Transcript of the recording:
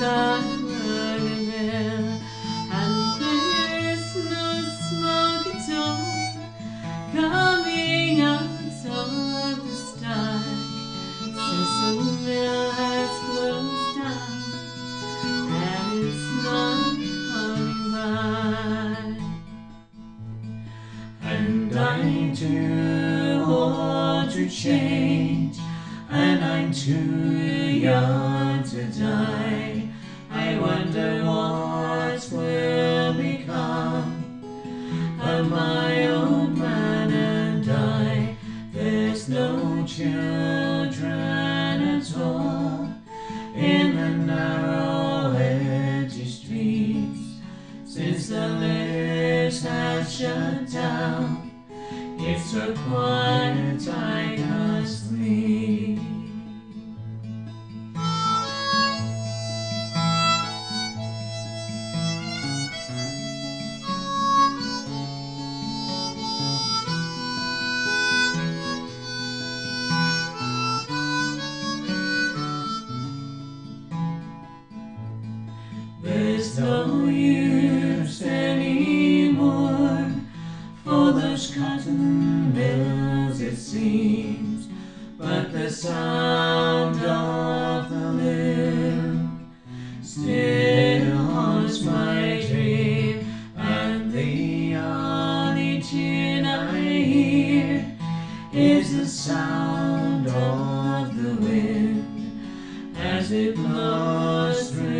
I'm too to change, and I'm too young to die. I wonder what will become of my old man and I. There's no children at all in the narrow edgy streets since the lifts have shut down. It's so quiet I can't sleep. There's no use anymore for those cotton mills, it seems, but the sound of the loom still haunts my dream, and the only tune I hear is the sound of the wind as it blows through